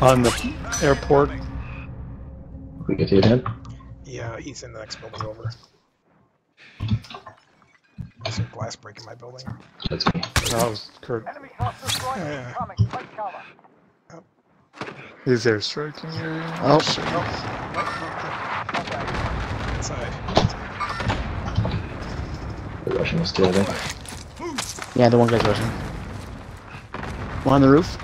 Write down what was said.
On the airport. We get you him? Yeah, he's in the next building over. There's a glass break in my building. That's me. That was Kurt. Enemy Yeah. incoming. Take cover. He's airstriking area. Oh. shit. Oh. Inside. The Russian was still, there. Yeah, the one guy's rushing. One on the roof.